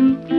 Mm-mm.